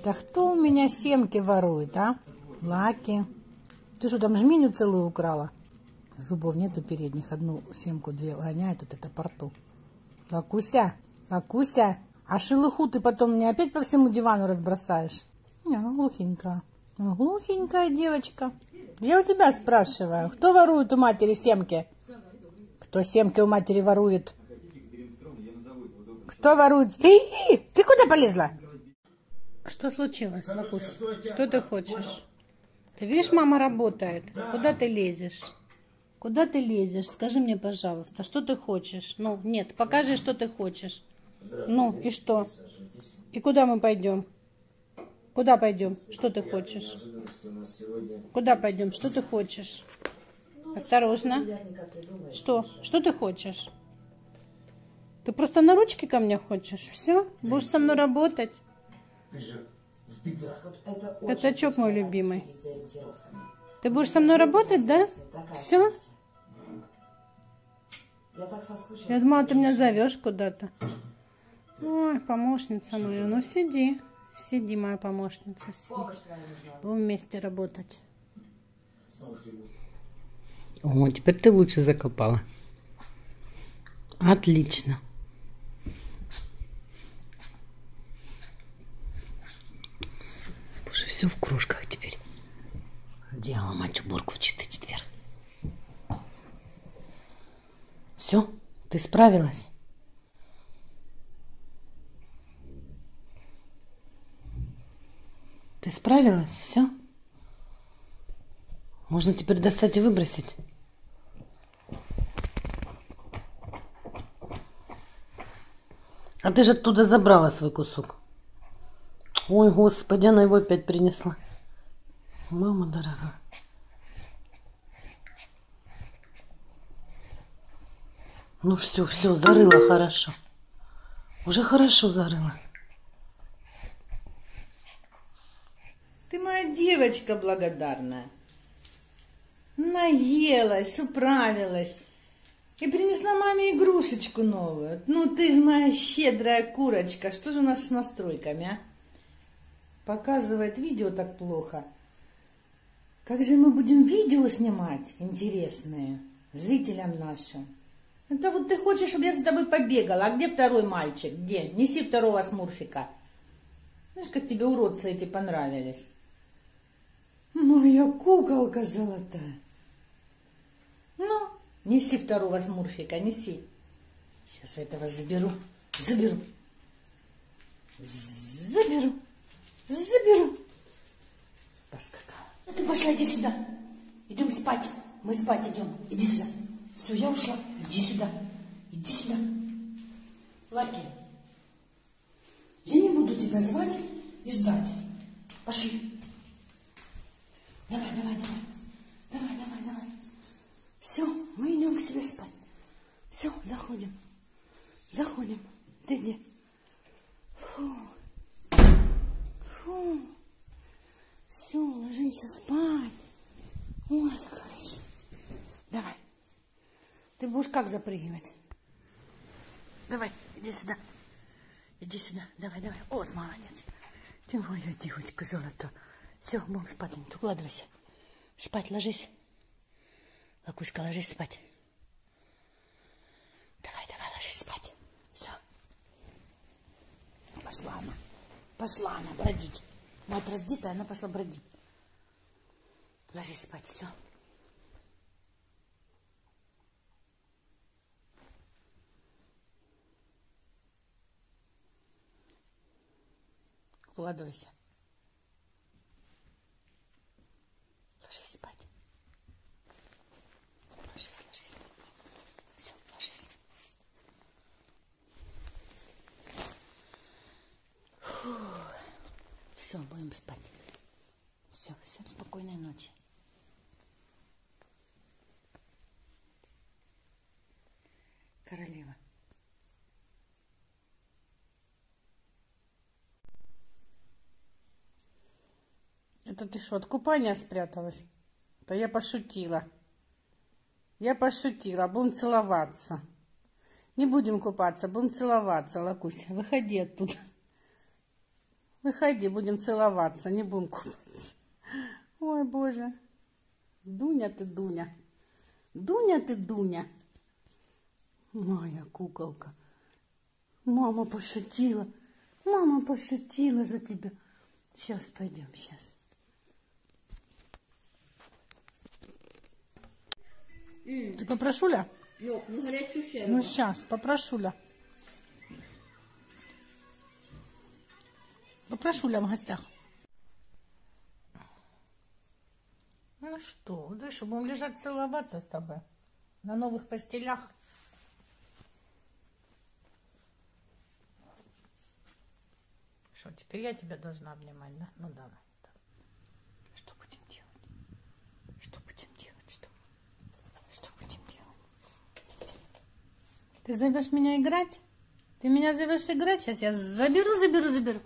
Это кто у меня семки ворует, а? Лаки. Ты что, там жменю целую украла? Зубов нету передних, одну семку, две гоняет вот это порту. Лакуся, Лакуся, а шелуху ты потом мне опять по всему дивану разбросаешь? Не, ну глухенькая. Ну, глухенькая девочка. Я у тебя спрашиваю, кто ворует у матери семки? Кто семки у матери ворует? Кто ворует? Эй, ты куда полезла? Что случилось, Лакусь? Что ты хочешь? Ты видишь, мама работает. Куда ты лезешь? Куда ты лезешь? Скажи мне, пожалуйста, что ты хочешь? Ну, нет, покажи, что ты хочешь. Ну, и что? И куда мы пойдем? Куда пойдем? Что ты хочешь? Куда пойдем? Что ты хочешь? Осторожно. Что? Что ты хочешь? Ты просто на ручки ко мне хочешь? Все? Будешь со мной работать? Пятачок мой любимый. Ты будешь со мной работать, да? Все? Я думала, ты меня зовешь куда-то. Ой, помощница моя. Ну, сиди. Сиди, моя помощница. Сиди. Будем вместе работать. О, теперь ты лучше закопала. Отлично. Все в кружках теперь. Делала мать уборку в чистый четверг. Все, ты справилась? Ты справилась? Все? Можно теперь достать и выбросить. А ты же оттуда забрала свой кусок. Ой, господи, она его опять принесла. Мама дорогая. Ну все, все, зарыла хорошо. Уже хорошо зарыла. Ты моя девочка благодарная. Наелась, управилась. И принесла маме игрушечку новую. Ну ты же моя щедрая курочка. Что же у нас с настройками, а? Показывает видео так плохо. Как же мы будем видео снимать интересные зрителям нашим? Это вот ты хочешь, чтобы я за тобой побегала. А где второй мальчик? Где? Неси второго смурфика. Знаешь, как тебе уродцы эти понравились? Моя куколка золотая. Ну, неси второго смурфика, неси. Сейчас этого заберу. Заберу. Заберу. Заберу. Поскакала. Ну ты пошла, иди сюда. Идем спать. Мы спать идем. Иди сюда. Все, я ушла. Иди сюда. Иди сюда. Лаки, я не буду тебя звать и ждать. Пошли. Давай, давай, давай. Давай, давай, давай. Все, мы идем к себе спать. Все, заходим. Заходим. Ты где? Фу. Фу. Все, ложимся спать. Ой, хорошо. Давай. Ты будешь как запрыгивать? Давай, иди сюда. Иди сюда. Давай, давай. Вот, молодец. Ты моя девочка золото. Все, будем спать. Укладывайся. Спать, ложись. Лакуська, ложись спать. Давай, давай, ложись спать. Все. Пошла она. Пошла она бродить. Мать раздетая, она пошла бродить. Ложись спать, все. Укладывайся. Ложись спать. Ложись, ложись. Все, ложись. Фу. Все, будем спать. Все, всем спокойной ночи. Королева. Это ты что, от купания спряталась? Да я пошутила. Я пошутила, будем целоваться. Не будем купаться, будем целоваться, Лакусь. Выходи оттуда. Выходи, будем целоваться, не будем купаться. Ой, боже. Дуня ты, Дуня. Дуня ты, Дуня. Моя куколка. Мама пошутила. Мама пошутила за тебя. Сейчас пойдем, сейчас. Ты попрошуля? Лёг, ну горячую щербу. Ну, сейчас, попрошуля. Попрошуля в гостях. Ну что, да что, будем лежать целоваться с тобой? На новых постелях? Что, теперь я тебя должна обнимать, да? Ну давай. давай. Что будем делать? Что будем делать? Что? Что будем делать? Ты зовешь меня играть? Ты меня зовешь играть? Сейчас я заберу, заберу, заберу.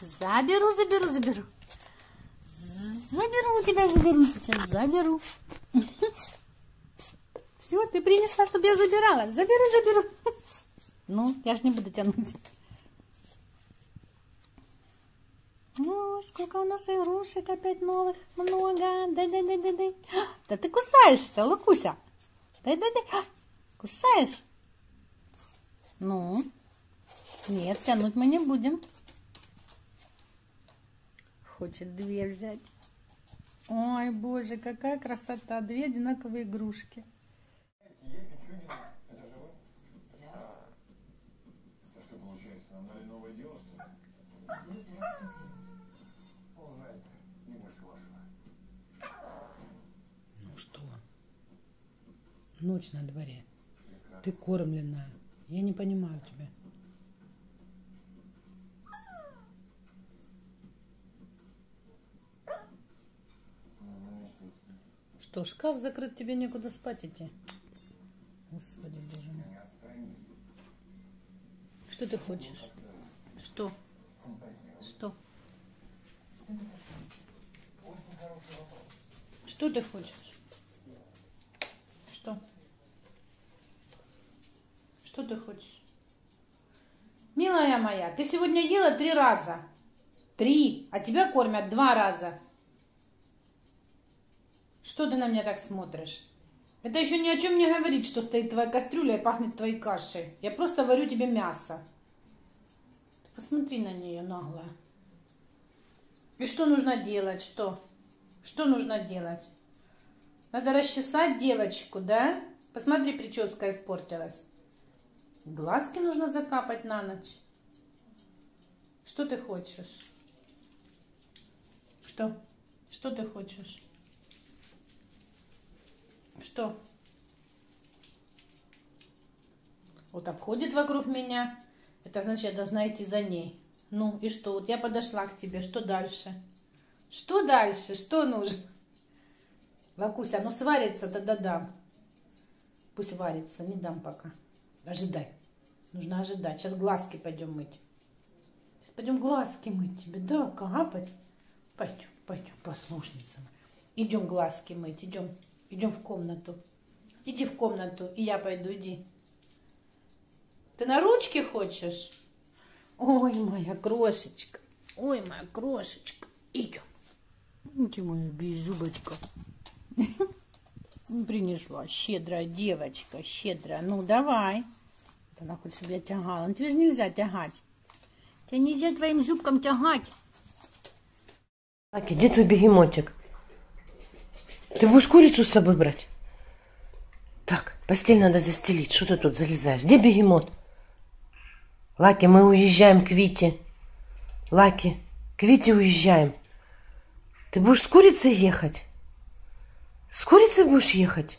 Заберу, заберу, заберу. Заберу тебя, заберу сейчас, заберу. Все, ты принесла, чтобы я забирала. Заберу, заберу. Ну, я ж не буду тянуть. О, сколько у нас игрушек опять новых. Много. Дай, дай, дай, дай, дай. Да ты кусаешься, Лукуся. Дай, дай, дай. Кусаешь? Ну, нет, тянуть мы не будем. Хочет две взять. Ой, боже, какая красота. Две одинаковые игрушки. Ей Пичугина, это же вы? Это что получается, нам дали новое дело, что ли? Ползнает, не больше вашего. Ну что? Ночь на дворе. Ты кормленная. Я не понимаю тебя. Что, шкаф закрыт, тебе некуда спать идти? Господи, боже мой. Что ты хочешь? Что? Что? Что ты хочешь? Что? Что ты хочешь? Милая моя, ты сегодня ела три раза. Три, а тебя кормят два раза. Что ты на меня так смотришь? Это еще ни о чем не говорит, что стоит твоя кастрюля и пахнет твоей кашей. Я просто варю тебе мясо. Ты посмотри на нее, наглая. И что нужно делать? Что? Что нужно делать? Надо расчесать девочку, да? Посмотри, прическа испортилась. Глазки нужно закапать на ночь. Что ты хочешь? Что? Что ты хочешь? Что? Вот обходит вокруг меня. Это значит, я должна идти за ней. Ну и что? Вот я подошла к тебе. Что дальше? Что дальше? Что нужно? Лакуся, ну сварится, тогда дам. Пусть варится, не дам пока. Ожидай. Нужно ожидать. Сейчас глазки пойдем мыть. Сейчас пойдем глазки мыть тебе. Да, капать. Пойдем, пойдем, послушница. Идем глазки мыть, идем. Идем в комнату. Иди в комнату, и я пойду, иди. Ты на ручке хочешь? Ой, моя крошечка. Ой, моя крошечка. Идем. Иди, моя беззубочка. Принесла. Щедрая девочка, щедрая. Ну, давай. Она хочет, чтобы я тягала. Ну, тебе же нельзя тягать. Тебе нельзя твоим зубкам тягать. Аки, где твой бегемотик? Ты будешь курицу с собой брать? Так, постель надо застелить. Что ты тут залезаешь? Где бегемот? Лаки, мы уезжаем к Вите. Лаки, к Вите уезжаем. Ты будешь с курицей ехать? С курицей будешь ехать?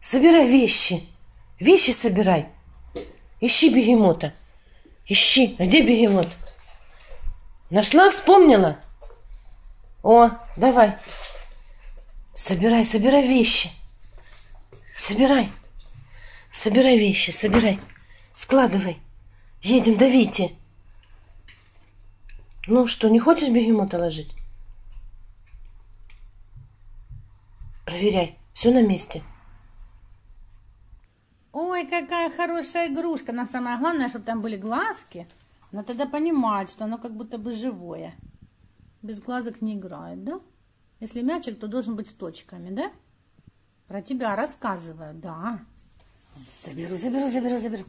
Собирай вещи. Вещи собирай. Ищи бегемота. Ищи. А где бегемот? Нашла, вспомнила? О, давай. Собирай, собирай вещи. Собирай. Собирай вещи, собирай. Складывай. Едем до Вити. Ну что, не хочешь бегемота ложить? Проверяй. Все на месте. Ой, какая хорошая игрушка. Но самое главное, чтобы там были глазки. Она тогда понимает, что оно как будто бы живое. Без глазок не играет, да? Если мячик, то должен быть с точками, да? Про тебя рассказываю, да. Заберу, заберу, заберу, заберу.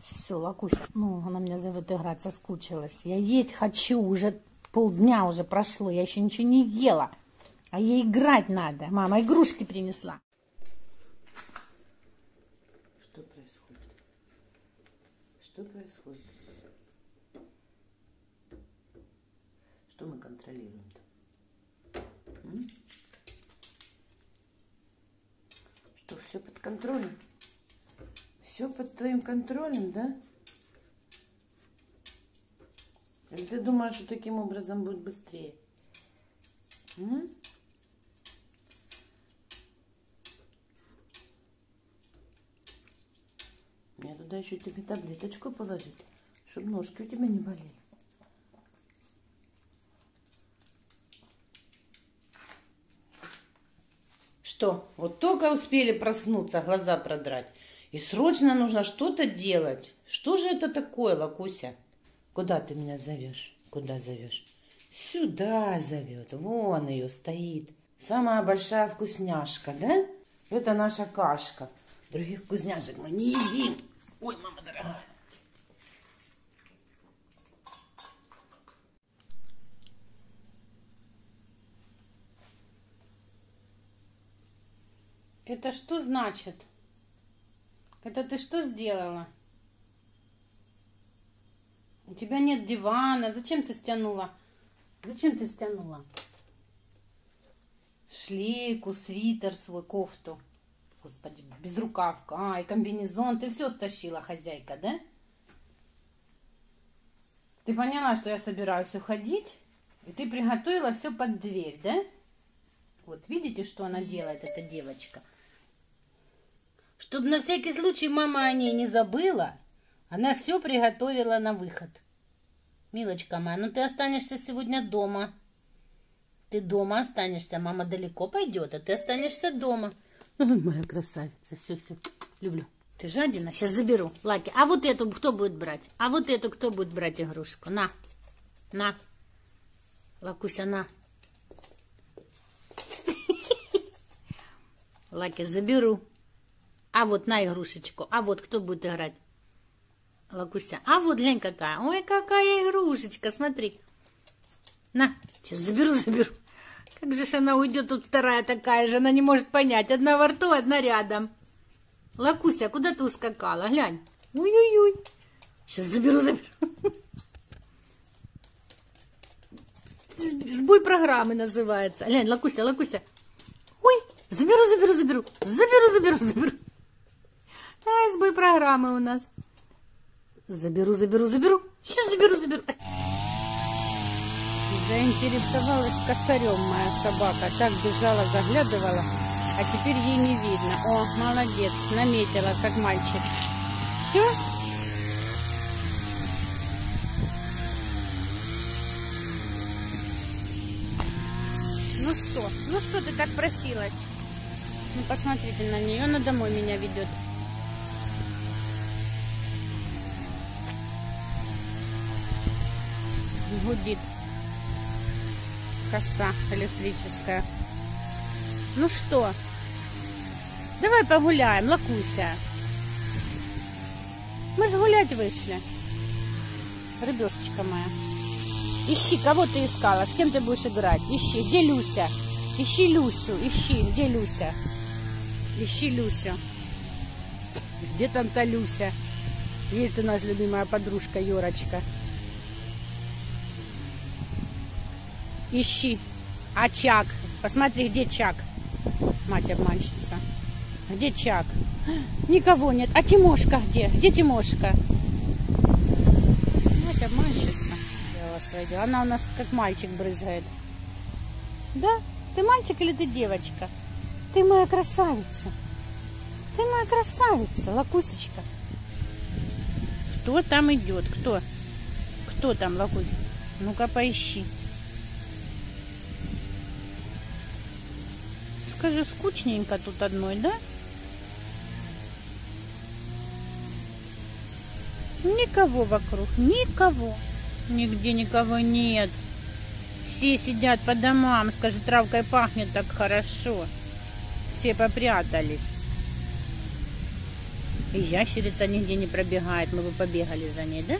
Все, Лакуся, ну, она меня зовет играть, соскучилась. Я есть хочу, уже полдня уже прошло, я еще ничего не ела. А ей играть надо. Мама игрушки принесла. Что происходит? Что происходит? Что мы контролируем-то? М? Что, все под контролем? Все под твоим контролем, да? Или ты думаешь, что таким образом будет быстрее? М? Мне туда еще тебе таблеточку положить, чтобы ножки у тебя не болели. Что, вот только успели проснуться, глаза продрать. И срочно нужно что-то делать. Что же это такое, Лакуся? Куда ты меня зовешь? Куда зовешь? Сюда зовет. Вон ее стоит. Самая большая вкусняшка, да? Это наша кашка. Других вкусняшек мы не едим. Ой, мама дорогая. Это что значит? Это ты что сделала? У тебя нет дивана. Зачем ты стянула? Зачем ты стянула? Шлейку, свитер свой, кофту. Господи, безрукавка. А, и комбинезон. Ты все стащила, хозяйка, да? Ты поняла, что я собираюсь уходить? И ты приготовила все под дверь, да? Вот видите, что она делает, эта девочка? Чтобы на всякий случай мама о ней не забыла, она все приготовила на выход. Милочка моя, ну ты останешься сегодня дома. Ты дома останешься. Мама далеко пойдет, а ты останешься дома. Ой, моя красавица. Все, все. Люблю. Ты жадина? Сейчас заберу. Лаки. А вот эту кто будет брать? А вот эту кто будет брать игрушку? На. На. Лакуся, на. Лаки, заберу. А вот на игрушечку. А вот кто будет играть? Лакуся. А вот глянь какая. Ой, какая игрушечка, смотри. На, сейчас заберу, заберу. Как же ж она уйдет, тут вторая такая же, она не может понять. Одна во рту, одна рядом. Лакуся, куда ты ускакала? Глянь. Ой-ой-ой. Сейчас заберу, заберу. Сбой программы называется. Глянь, Лакуся, Лакуся. Ой, заберу, заберу, заберу. Заберу, заберу, заберу. Ай, сбой программы у нас. Заберу, заберу, заберу. Сейчас заберу, заберу. Заинтересовалась косарем моя собака. Так бежала, заглядывала, а теперь ей не видно. О, молодец, наметила, как мальчик. Все? Ну что? Ну что ты так просилась? Ну посмотрите на нее, она домой меня ведет. Гудит коса электрическая. Ну что, давай погуляем, Лакуся. Мы же гулять вышли. Рыбешечка моя. Ищи, кого ты искала, с кем ты будешь играть. Ищи, где Люся? Ищи Люсю, ищи, где Люся? Ищи Люсю. Где там та Люся? Есть у нас любимая подружка Юрочка. Ищи. А Чак? Посмотри, где Чак? Мать обманщица. Где Чак? Никого нет. А Тимошка где? Где Тимошка? Мать обманщица. Я вас видела. Она у нас как мальчик брызгает. Да? Ты мальчик или ты девочка? Ты моя красавица. Ты моя красавица, лакусечка. Кто там идет? Кто? Кто там, лакусь? Ну-ка поищи. Скажи, скучненько тут одной, да? Никого вокруг, никого. Нигде никого нет. Все сидят по домам, скажи, травкой пахнет так хорошо. Все попрятались. И ящерица нигде не пробегает, мы бы побегали за ней, да?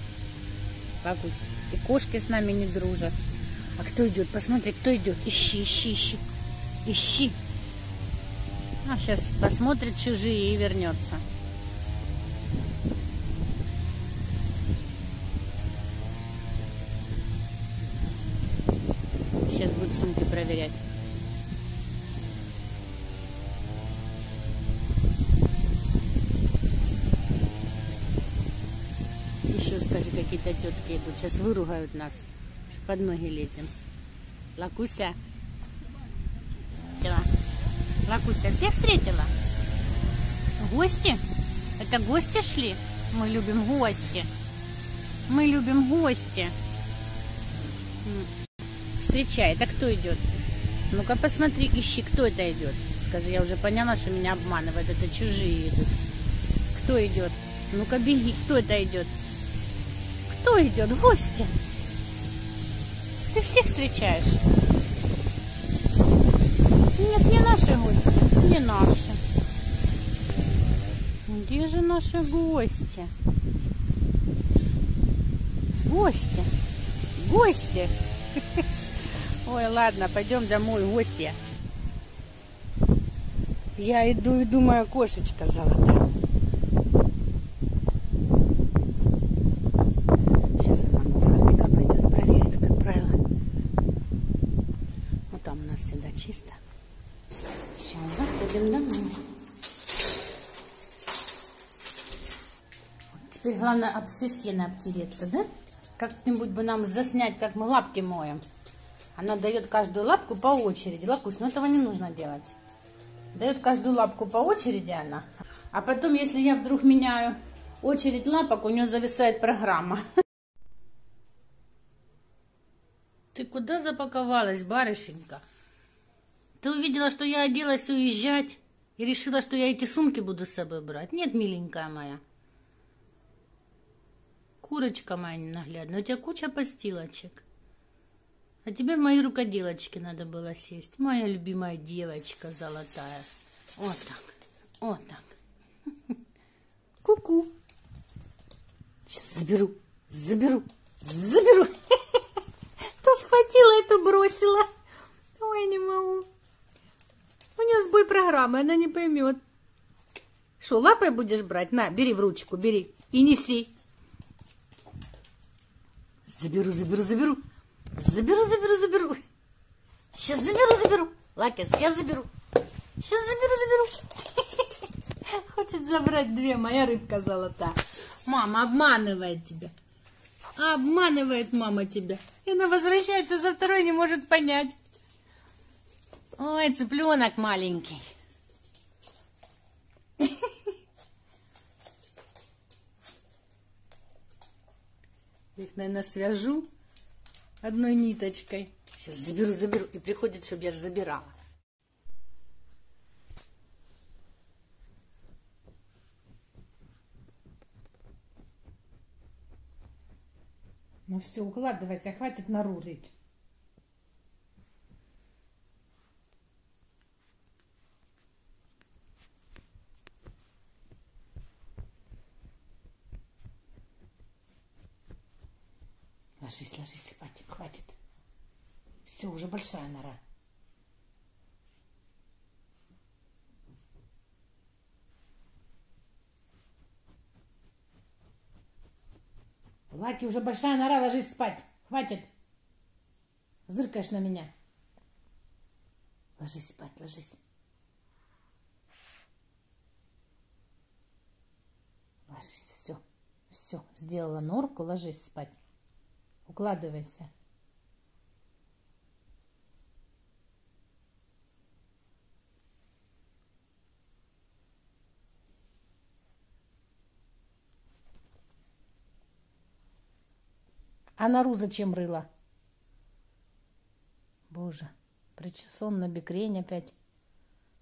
Бабусь, и кошки с нами не дружат. А кто идет? Посмотри, кто идет. Ищи, ищи, ищи. Ищи. А сейчас посмотрит чужие и вернется. Сейчас будет сумки проверять. Еще скажи, какие-то тетки идут. Сейчас выругают нас. Под ноги лезем. Лакуся. Дела. Лакуся, всех встретила? Гости? Это гости шли? Мы любим гости. Мы любим гости. Встречай, это кто идет? Ну-ка посмотри, ищи, кто это идет. Скажи, я уже поняла, что меня обманывают. Это чужие идут. Кто идет? Ну-ка беги, кто это идет? Кто идет? Гости. Ты всех встречаешь? Нет, не наши гости. Не наши. Где же наши гости? Гости. Гости. Ой, ладно, пойдем домой, гости. Я иду и думаю, кошечка золотая. Сейчас она мусорника пойдет, проверит, как правило. Ну там у нас всегда чисто. Сейчас заходим домой. Теперь главное об все стены обтереться, да? Как-нибудь бы нам заснять, как мы лапки моем. Она дает каждую лапку по очереди. Лакусь, но этого не нужно делать. Дает каждую лапку по очереди она. А потом, если я вдруг меняю очередь лапок, у нее зависает программа. Ты куда запаковалась, барышенька? Ты увидела, что я оделась уезжать и решила, что я эти сумки буду с собой брать? Нет, миленькая моя. Курочка моя ненаглядная, у тебя куча постилочек. А тебе в мои рукоделочки надо было сесть. Моя любимая девочка золотая. Вот так, вот так. Ку-ку. Сейчас заберу, заберу, заберу. То схватила, это бросила. Ой, не могу. У нее сбой программы, она не поймет. Что, лапой будешь брать? На, бери в ручку, бери и неси. Заберу, заберу, заберу. Заберу, заберу, заберу. Сейчас заберу, заберу. Лакер, сейчас заберу. Сейчас заберу, заберу. Хочет забрать две, моя рыбка золотая. Мама обманывает тебя. Обманывает мама тебя. И она возвращается за второй, не может понять. Ой, цыпленок маленький. Я их, наверное, свяжу одной ниточкой. Сейчас заберу, заберу. И приходит, чтобы я же забирала. Ну все, укладывайся, хватит нарурить. Ложись, ложись спать, хватит. Нора. Лаки, уже большая нора, ложись спать. Хватит. Зыркаешь на меня. Ложись спать, ложись. Ложись, все. Все, сделала норку, ложись спать. Укладывайся. А нору зачем рыла? Боже, причесон на бекрень опять.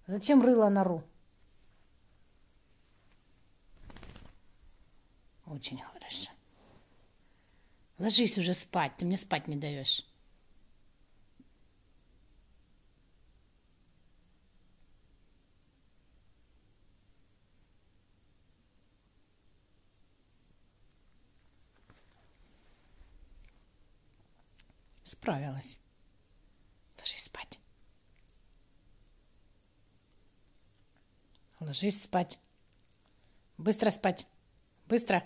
Зачем рыла нору? Очень хорошо. Ложись уже спать, ты мне спать не даешь. Справилась. Ложись спать. Ложись спать. Быстро спать. Быстро.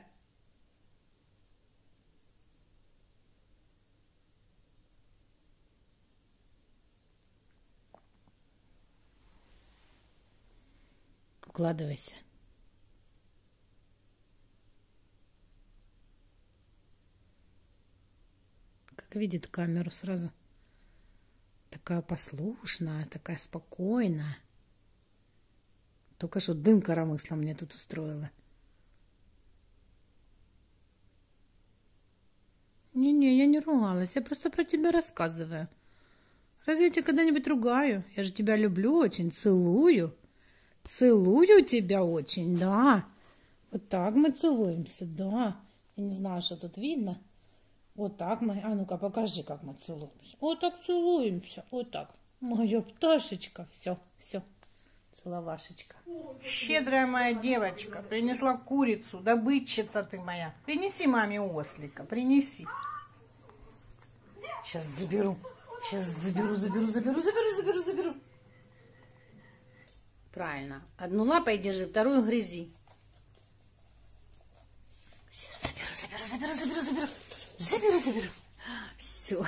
Укладывайся. Видит камеру сразу. Такая послушная, такая спокойная. Только что дым коромысла мне тут устроила. Не-не, я не ругалась, я просто про тебя рассказываю. Разве я тебя когда-нибудь ругаю? Я же тебя люблю очень, целую. Целую тебя очень, да. Вот так мы целуемся, да. Я не знаю, что тут видно. Вот так мы. А ну-ка, покажи, как мы целуемся. Вот так целуемся. Вот так. Моя пташечка. Все, все. Целовашечка. Щедрая моя девочка, принесла курицу, добытчица ты моя. Принеси маме ослика, принеси. Сейчас заберу. Сейчас заберу, заберу, заберу, заберу, заберу, заберу. Правильно. Одну лапой держи, вторую грызи. Сейчас заберу, заберу, заберу, заберу, заберу. Заберу, заберу. Все.